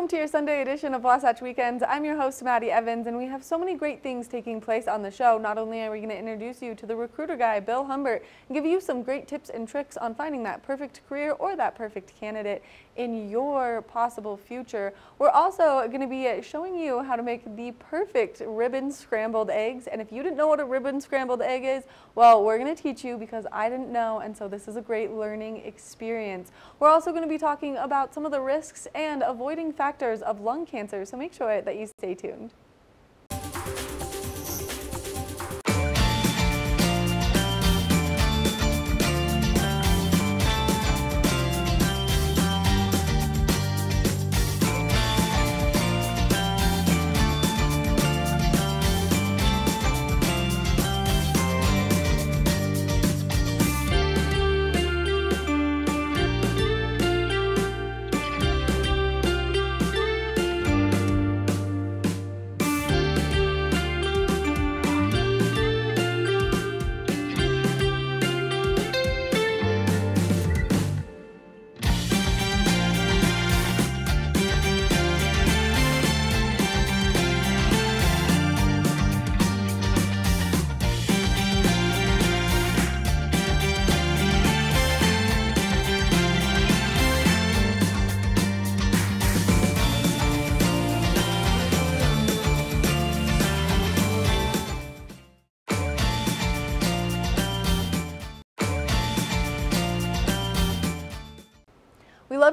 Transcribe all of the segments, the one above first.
welcome to your Sunday edition of Wasatch Weekends. I'm your host, Maddie Evans, and we have so many great things taking place on the show. Not only are we going to introduce you to the recruiter guy, Bill Humbert, and give you some great tips and tricks on finding that perfect career or that perfect candidate in your possible future, we're also going to be uh, showing you how to make the perfect ribbon scrambled eggs. And if you didn't know what a ribbon scrambled egg is, well, we're going to teach you because I didn't know, and so this is a great learning experience. We're also going to be talking about some of the risks and avoiding factors of lung cancer, so make sure that you stay tuned.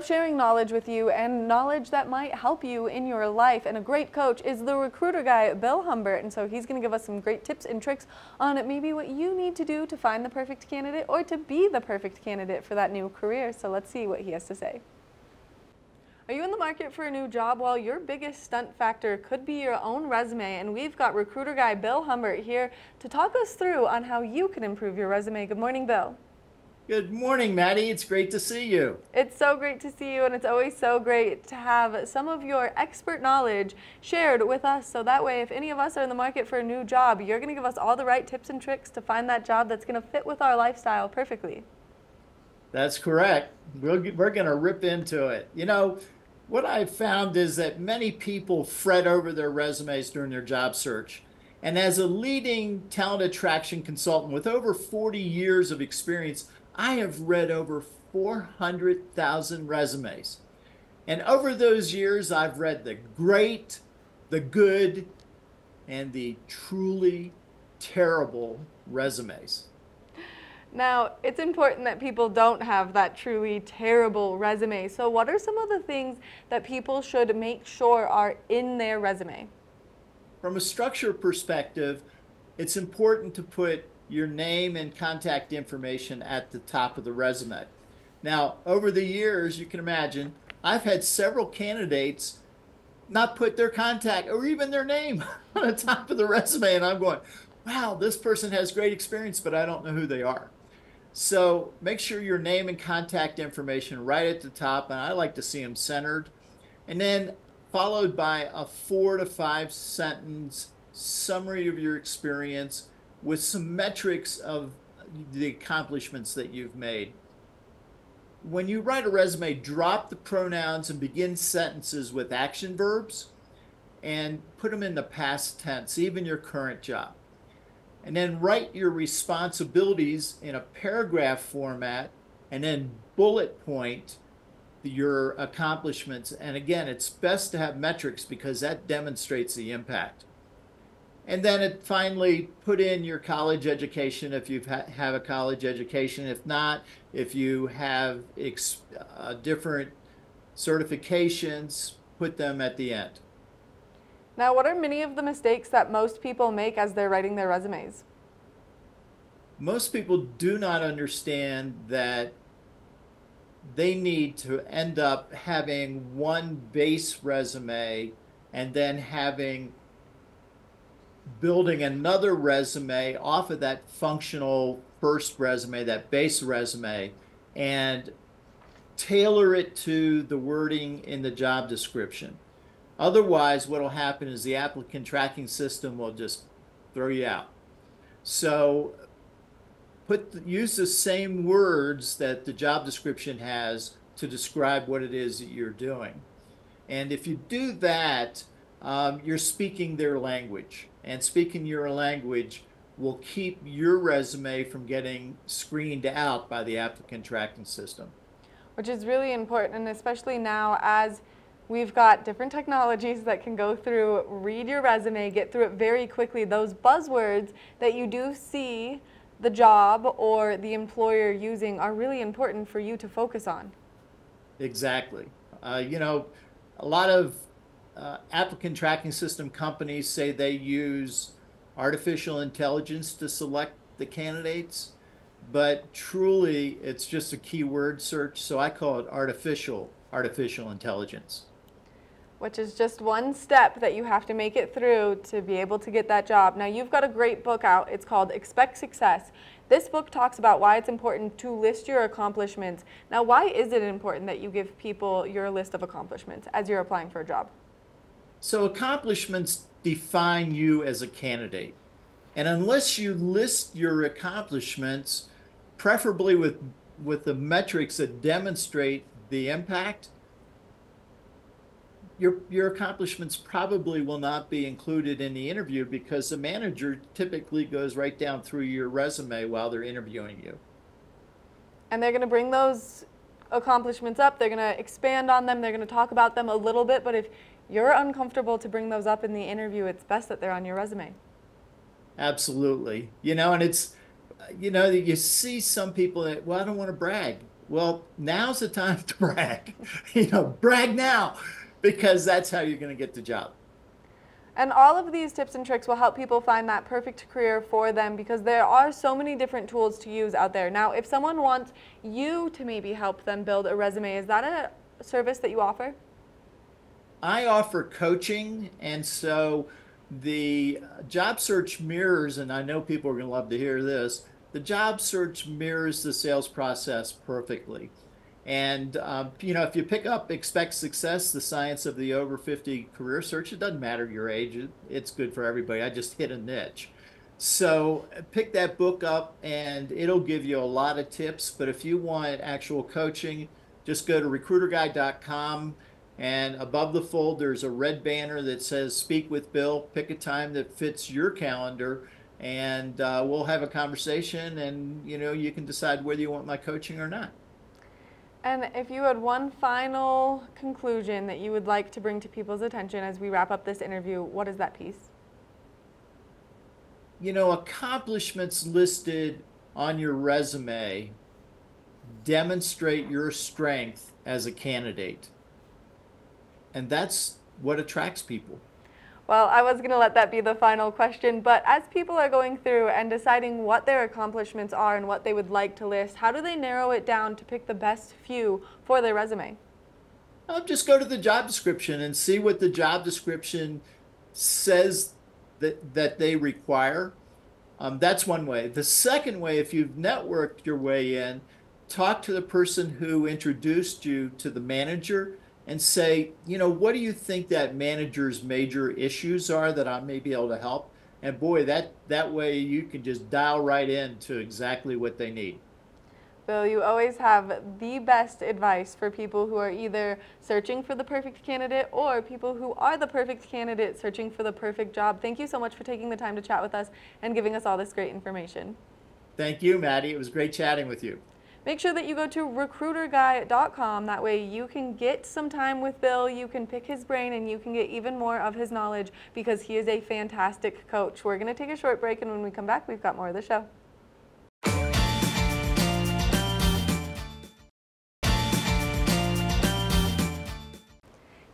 Sharing knowledge with you and knowledge that might help you in your life. And a great coach is the recruiter guy, Bill Humbert. And so he's going to give us some great tips and tricks on maybe what you need to do to find the perfect candidate or to be the perfect candidate for that new career. So let's see what he has to say. Are you in the market for a new job? Well, your biggest stunt factor could be your own resume, and we've got recruiter guy Bill Humbert here to talk us through on how you can improve your resume. Good morning, Bill. Good morning, Maddie. It's great to see you. It's so great to see you, and it's always so great to have some of your expert knowledge shared with us. So that way, if any of us are in the market for a new job, you're going to give us all the right tips and tricks to find that job that's going to fit with our lifestyle perfectly. That's correct. We're, we're going to rip into it. You know, what I've found is that many people fret over their resumes during their job search. And as a leading talent attraction consultant with over 40 years of experience, I have read over 400,000 resumes. And over those years, I've read the great, the good, and the truly terrible resumes. Now, it's important that people don't have that truly terrible resume. So, what are some of the things that people should make sure are in their resume? From a structure perspective, it's important to put your name and contact information at the top of the resume. Now, over the years, you can imagine, I've had several candidates not put their contact or even their name on the top of the resume, and I'm going, wow, this person has great experience, but I don't know who they are. So make sure your name and contact information right at the top, and I like to see them centered. And then followed by a four to five sentence summary of your experience with some metrics of the accomplishments that you've made. When you write a resume, drop the pronouns and begin sentences with action verbs and put them in the past tense, even your current job. And then write your responsibilities in a paragraph format and then bullet point your accomplishments. And again, it's best to have metrics because that demonstrates the impact. And then it finally put in your college education if you ha- have a college education. If not, if you have ex- uh, different certifications, put them at the end. Now, what are many of the mistakes that most people make as they're writing their resumes? Most people do not understand that they need to end up having one base resume and then having building another resume off of that functional first resume, that base resume, and tailor it to the wording in the job description. Otherwise, what will happen is the applicant tracking system will just throw you out. So put use the same words that the job description has to describe what it is that you're doing. And if you do that, um, you're speaking their language. And speaking your language will keep your resume from getting screened out by the applicant tracking system. Which is really important, and especially now as we've got different technologies that can go through, read your resume, get through it very quickly. Those buzzwords that you do see the job or the employer using are really important for you to focus on. Exactly. Uh, you know, a lot of uh, applicant tracking system companies say they use artificial intelligence to select the candidates, but truly it's just a keyword search. So I call it artificial artificial intelligence. Which is just one step that you have to make it through to be able to get that job. Now you've got a great book out. It's called Expect Success. This book talks about why it's important to list your accomplishments. Now, why is it important that you give people your list of accomplishments as you're applying for a job? So accomplishments define you as a candidate. And unless you list your accomplishments, preferably with, with the metrics that demonstrate the impact, your, your accomplishments probably will not be included in the interview because the manager typically goes right down through your resume while they're interviewing you. And they're going to bring those accomplishments up. They're going to expand on them. They're going to talk about them a little bit. But if you're uncomfortable to bring those up in the interview, it's best that they're on your resume. Absolutely. You know, and it's, you know, you see some people that, well, I don't want to brag. Well, now's the time to brag. you know, brag now because that's how you're going to get the job. And all of these tips and tricks will help people find that perfect career for them because there are so many different tools to use out there. Now, if someone wants you to maybe help them build a resume, is that a service that you offer? I offer coaching, and so the job search mirrors, and I know people are going to love to hear this, the job search mirrors the sales process perfectly. And, um, you know, if you pick up Expect Success, the science of the over 50 career search, it doesn't matter your age, it's good for everybody. I just hit a niche. So pick that book up and it'll give you a lot of tips. But if you want actual coaching, just go to recruiterguy.com and above the fold, there's a red banner that says Speak with Bill. Pick a time that fits your calendar and uh, we'll have a conversation and you know you can decide whether you want my coaching or not. And if you had one final conclusion that you would like to bring to people's attention as we wrap up this interview, what is that piece? You know, accomplishments listed on your resume demonstrate your strength as a candidate. And that's what attracts people. Well, I was going to let that be the final question, but as people are going through and deciding what their accomplishments are and what they would like to list, how do they narrow it down to pick the best few for their resume? I'll just go to the job description and see what the job description says that, that they require. Um, that's one way. The second way, if you've networked your way in, talk to the person who introduced you to the manager and say, you know, what do you think that manager's major issues are that I may be able to help? And boy, that, that way you can just dial right in to exactly what they need. Bill, you always have the best advice for people who are either searching for the perfect candidate or people who are the perfect candidate searching for the perfect job. Thank you so much for taking the time to chat with us and giving us all this great information. Thank you, Maddie. It was great chatting with you. Make sure that you go to recruiterguy.com. That way you can get some time with Bill, you can pick his brain, and you can get even more of his knowledge because he is a fantastic coach. We're going to take a short break, and when we come back, we've got more of the show.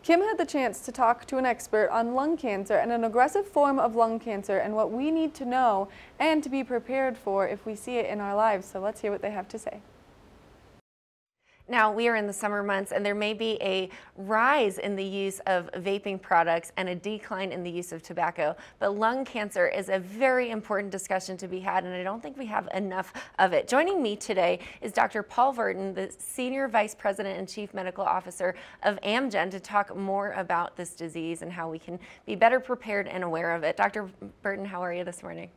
Kim had the chance to talk to an expert on lung cancer and an aggressive form of lung cancer and what we need to know and to be prepared for if we see it in our lives. So let's hear what they have to say. Now, we are in the summer months and there may be a rise in the use of vaping products and a decline in the use of tobacco, but lung cancer is a very important discussion to be had and I don't think we have enough of it. Joining me today is Dr. Paul Burton, the Senior Vice President and Chief Medical Officer of Amgen to talk more about this disease and how we can be better prepared and aware of it. Dr. Burton, how are you this morning?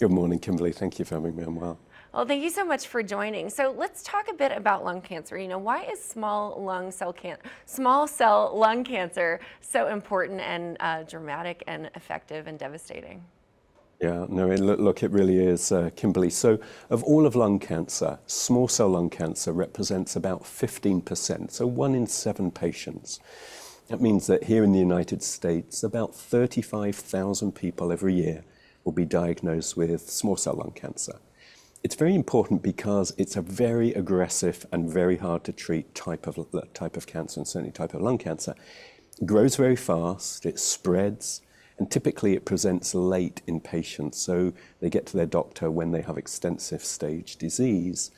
Good morning, Kimberly. Thank you for having me on. Well. Well, thank you so much for joining. So let's talk a bit about lung cancer. You know, why is small lung cell can small cell lung cancer so important and uh, dramatic and effective and devastating? Yeah, no, it, look, it really is, uh, Kimberly. So, of all of lung cancer, small cell lung cancer represents about 15%, so one in seven patients. That means that here in the United States, about 35,000 people every year will be diagnosed with small cell lung cancer. It's very important because it's a very aggressive and very hard to treat type of, type of cancer, and certainly type of lung cancer. It grows very fast, it spreads, and typically it presents late in patients. So they get to their doctor when they have extensive stage disease.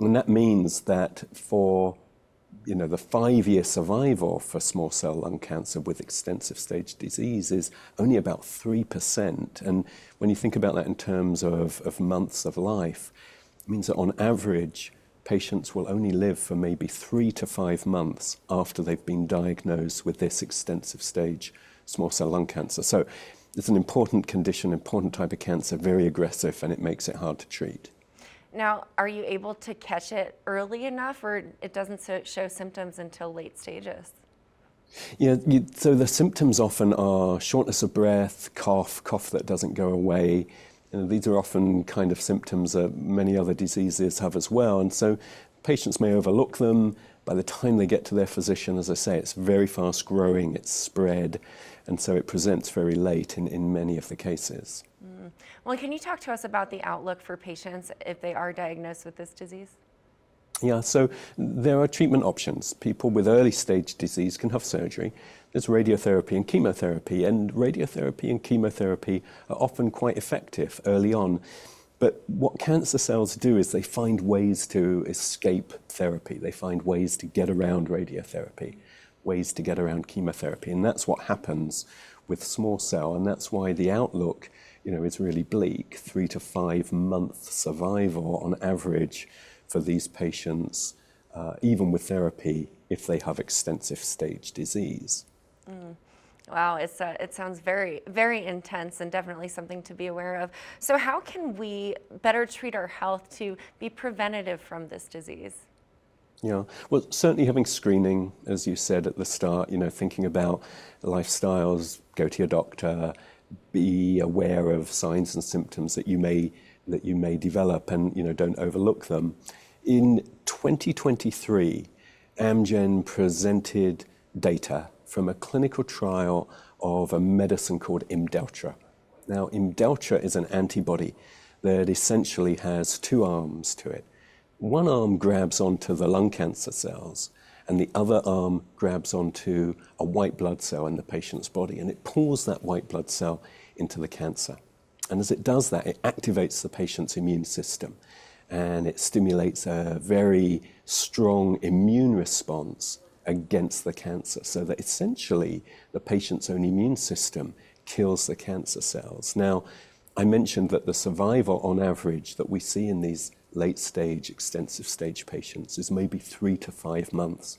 And that means that for you know, the five-year survival for small cell lung cancer with extensive stage disease is only about 3%. And when you think about that in terms of, of months of life, it means that on average, patients will only live for maybe three to five months after they've been diagnosed with this extensive stage small cell lung cancer. So it's an important condition, important type of cancer, very aggressive, and it makes it hard to treat. Now, are you able to catch it early enough, or it doesn't show symptoms until late stages? Yeah, you, so the symptoms often are shortness of breath, cough, cough that doesn't go away. You know, these are often kind of symptoms that many other diseases have as well. And so patients may overlook them. By the time they get to their physician, as I say, it's very fast growing, it's spread, and so it presents very late in, in many of the cases. Well, can you talk to us about the outlook for patients if they are diagnosed with this disease? Yeah, so there are treatment options. People with early stage disease can have surgery. There's radiotherapy and chemotherapy, and radiotherapy and chemotherapy are often quite effective early on. But what cancer cells do is they find ways to escape therapy. They find ways to get around radiotherapy, ways to get around chemotherapy. And that's what happens with small cell. And that's why the outlook you know, is really bleak. Three to five month survival on average for these patients, uh, even with therapy, if they have extensive stage disease. Mm. Wow, it's, uh, it sounds very, very intense and definitely something to be aware of. So, how can we better treat our health to be preventative from this disease? Yeah, well, certainly having screening, as you said at the start, you know, thinking about lifestyles, go to your doctor, be aware of signs and symptoms that you may that you may develop, and you know, don't overlook them. In 2023, Amgen presented data from a clinical trial of a medicine called Imdelltra. Now, Imdelltra is an antibody that essentially has two arms to it. One arm grabs onto the lung cancer cells, and the other arm grabs onto a white blood cell in the patient's body, and it pulls that white blood cell into the cancer. And as it does that, it activates the patient's immune system and it stimulates a very strong immune response against the cancer, so that essentially the patient's own immune system kills the cancer cells. Now, I mentioned that the survival on average that we see in these late stage, extensive stage patients is maybe three to five months.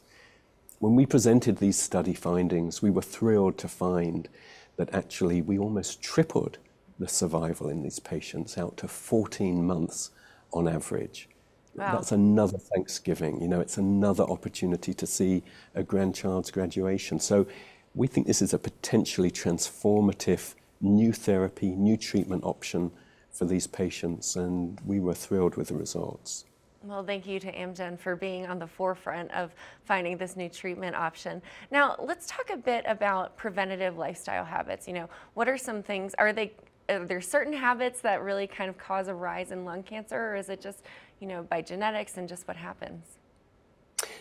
When we presented these study findings, we were thrilled to find that actually we almost tripled the survival in these patients out to 14 months on average. Wow. That's another Thanksgiving. You know, it's another opportunity to see a grandchild's graduation. So we think this is a potentially transformative new therapy, new treatment option for these patients, and we were thrilled with the results. Well, thank you to Amgen for being on the forefront of finding this new treatment option. Now, let's talk a bit about preventative lifestyle habits. You know, what are some things, are they are there certain habits that really kind of cause a rise in lung cancer, or is it just, you know, by genetics and just what happens?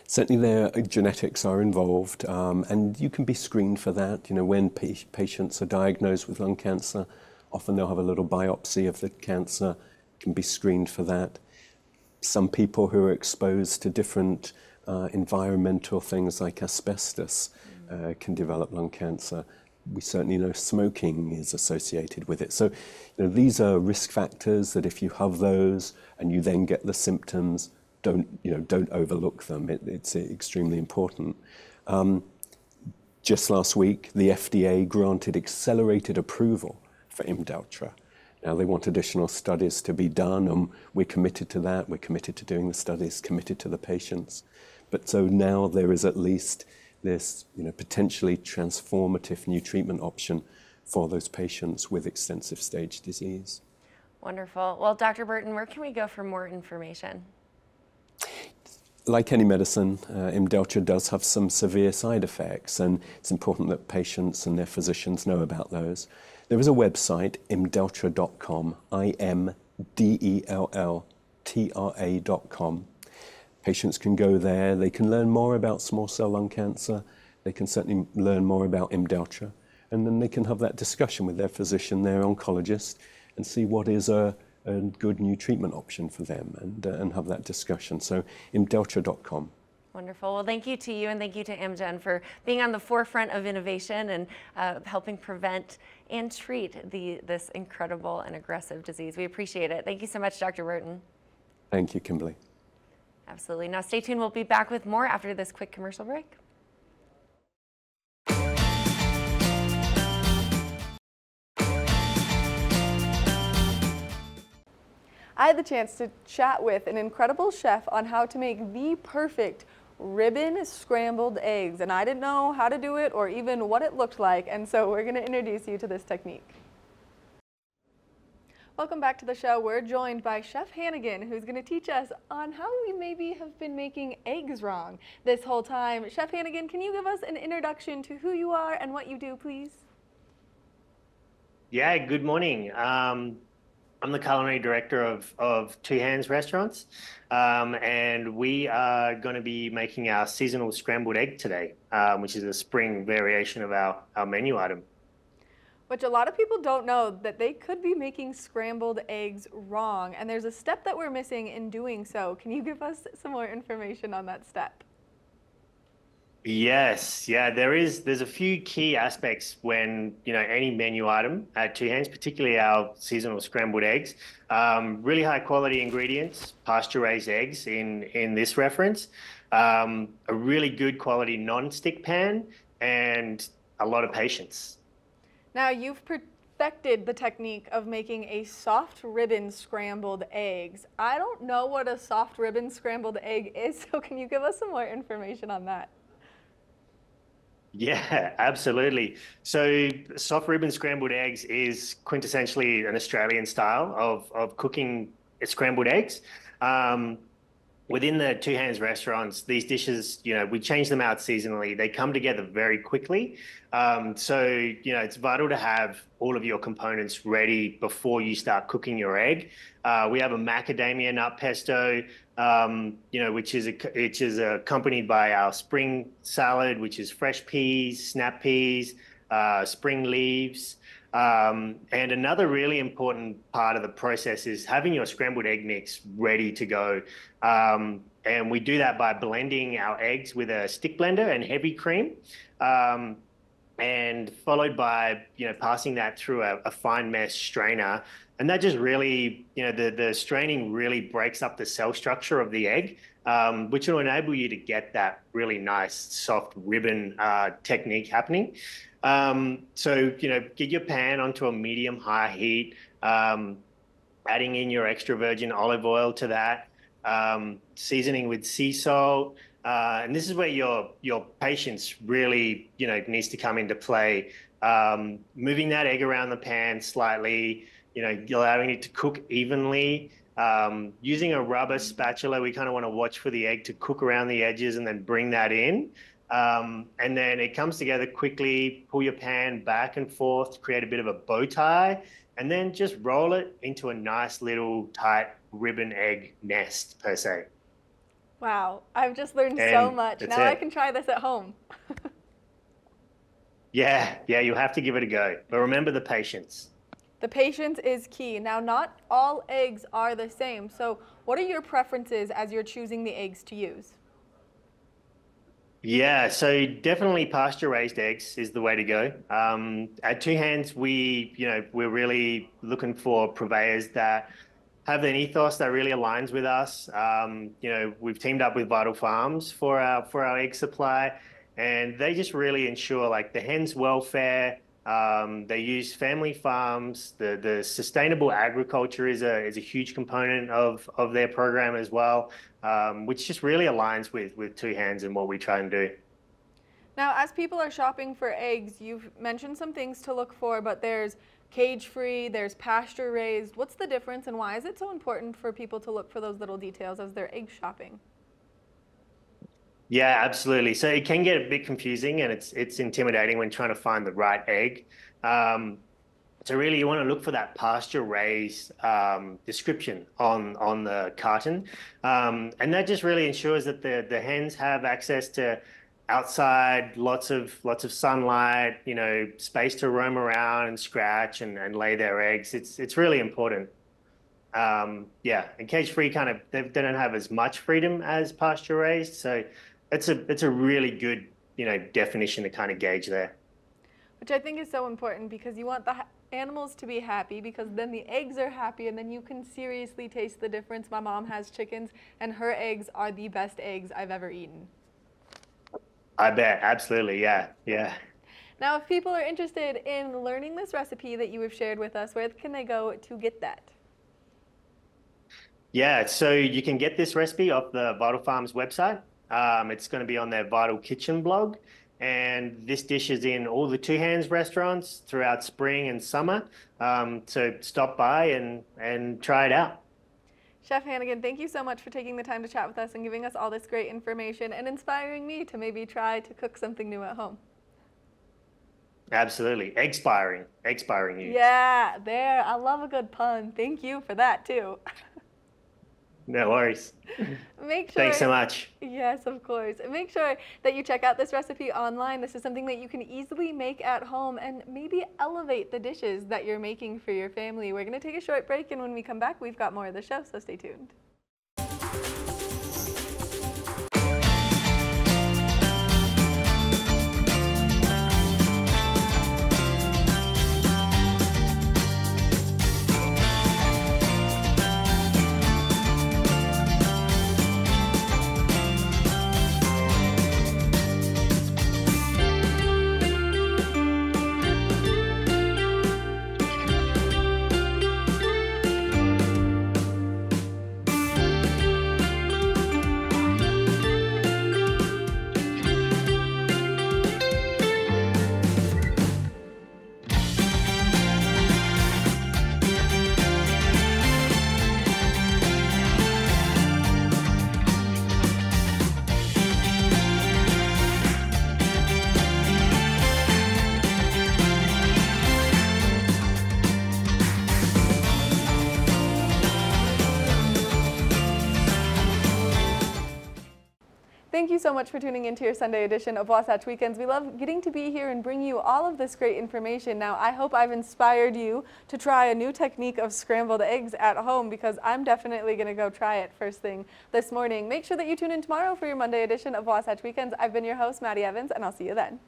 Certainly, their uh, genetics are involved, um, and you can be screened for that. You know, when pa patients are diagnosed with lung cancer, often they'll have a little biopsy of the cancer, can be screened for that. Some people who are exposed to different uh, environmental things like asbestos uh, can develop lung cancer we certainly know smoking is associated with it. So, you know, these are risk factors that if you have those and you then get the symptoms, don't you know, don't overlook them. It, it's extremely important. Um, just last week, the FDA granted accelerated approval for Imdelltra. Now they want additional studies to be done, and we're committed to that. We're committed to doing the studies, committed to the patients. But so now there is at least this, you know, potentially transformative new treatment option for those patients with extensive stage disease. Wonderful. Well, Dr. Burton, where can we go for more information? Like any medicine, uh, Imdelltra does have some severe side effects, and it's important that patients and their physicians know about those. There is a website, imdelltra.com, I M D E L L T R A.com. Patients can go there, they can learn more about small cell lung cancer, they can certainly learn more about Imdelltra, and then they can have that discussion with their physician, their oncologist, and see what is a, a good new treatment option for them and, uh, and have that discussion. So imdelltra.com. Wonderful. Well, thank you to you and thank you to Amgen for being on the forefront of innovation and uh, helping prevent and treat the, this incredible and aggressive disease. We appreciate it. Thank you so much, Dr. Burton. Thank you, Kimberly. Absolutely. Now, stay tuned. We'll be back with more after this quick commercial break. I had the chance to chat with an incredible chef on how to make the perfect ribbon scrambled eggs. And I didn't know how to do it or even what it looked like. And so we're going to introduce you to this technique. Welcome back to the show. We're joined by Chef Hannigan, who's going to teach us on how we maybe have been making eggs wrong this whole time. Chef Hannigan, can you give us an introduction to who you are and what you do, please? Yeah, good morning. Um, I'm the culinary director of, of Two Hands Restaurants, um, and we are going to be making our seasonal scrambled egg today, um, which is a spring variation of our, our menu item. Which a lot of people don't know that they could be making scrambled eggs wrong, and there's a step that we're missing in doing so. Can you give us some more information on that step? Yes, yeah, there is. There's a few key aspects when you know any menu item at Two Hands, particularly our seasonal scrambled eggs. Um, really high quality ingredients, pasture raised eggs in in this reference. Um, a really good quality non-stick pan, and a lot of patience. Now you've perfected the technique of making a soft ribbon scrambled eggs. I don't know what a soft ribbon scrambled egg is, so can you give us some more information on that? Yeah, absolutely. So soft ribbon scrambled eggs is quintessentially an Australian style of, of cooking scrambled eggs. Um, within the Two Hands restaurants, these dishes, you know, we change them out seasonally. They come together very quickly. Um, so, you know, it's vital to have all of your components ready before you start cooking your egg. Uh, we have a macadamia nut pesto, um, you know, which is a, which is accompanied by our spring salad, which is fresh peas, snap peas, uh, spring leaves. Um, and another really important part of the process is having your scrambled egg mix ready to go. Um, and we do that by blending our eggs with a stick blender and heavy cream. Um, and followed by you know passing that through a, a, fine mesh strainer and that just really you know the the straining really breaks up the cell structure of the egg um, which will enable you to get that really nice soft ribbon uh, technique happening um, so you know get your pan onto a medium high heat um, adding in your extra virgin olive oil to that um, seasoning with sea salt uh, and this is where your your patience really, you know, needs to come into play. Um, moving that egg around the pan slightly, you know, allowing it to cook evenly. Um, using a rubber spatula, we kind of want to watch for the egg to cook around the edges and then bring that in. Um, and then it comes together quickly. Pull your pan back and forth to create a bit of a bow tie, and then just roll it into a nice little tight ribbon egg nest per se. Wow, I've just learned and so much. Now it. I can try this at home. yeah, yeah, you have to give it a go. But remember the patience. The patience is key. Now, not all eggs are the same. So, what are your preferences as you're choosing the eggs to use? Yeah, so definitely pasture raised eggs is the way to go. Um, at Two Hands, we, you know, we're really looking for purveyors that have an ethos that really aligns with us. Um, you know, we've teamed up with Vital Farms for our for our egg supply, and they just really ensure like the hens' welfare, Um, they use family farms. The the sustainable agriculture is a is a huge component of of their program as well, um, which just really aligns with with Two Hands and what we try and do. Now, as people are shopping for eggs, you've mentioned some things to look for, but there's cage free, there's pasture raised. What's the difference and why is it so important for people to look for those little details as they're egg shopping? Yeah, absolutely. So it can get a bit confusing and it's it's intimidating when trying to find the right egg. Um, so really, you want to look for that pasture raised um, description on on the carton, um, and that just really ensures that the the hens have access to outside, lots of lots of sunlight, you know, space to roam around and scratch and, and lay their eggs. It's it's really important. Um, yeah, and cage free kind of they, they don't have as much freedom as pasture raised, so it's a it's a really good you know definition to kind of gauge there. Which I think is so important because you want the animals to be happy because then the eggs are happy and then you can seriously taste the difference. My mom has chickens and her eggs are the best eggs I've ever eaten. I bet, absolutely, yeah, yeah. Now, if people are interested in learning this recipe that you have shared with us, where can they go to get that? Yeah, so you can get this recipe off the Vital Farms website. Um, it's going to be on their Vital Kitchen blog. And this dish is in all the Two Hands restaurants throughout spring and summer. Um, so stop by and, and try it out. Chef Hannigan, thank you so much for taking the time to chat with us and giving us all this great information and inspiring me to maybe try to cook something new at home. Absolutely. Expiring. Expiring you. Yeah, there. I love a good pun. Thank you for that too. No worries. Make sure. Thanks so much. Yes, of course. Make sure that you check out this recipe online. This is something that you can easily make at home and maybe elevate the dishes that you're making for your family. We're going to take a short break, and when we come back, we've got more of the show, so stay tuned. Thank you so much for tuning into your Sunday edition of Wasatch Weekends. We love getting to be here and bring you all of this great information. Now, I hope I've inspired you to try a new technique of scrambled eggs at home because I'm definitely going to go try it first thing this morning. Make sure that you tune in tomorrow for your Monday edition of Wasatch Weekends. I've been your host, Maddie Evans, and I'll see you then.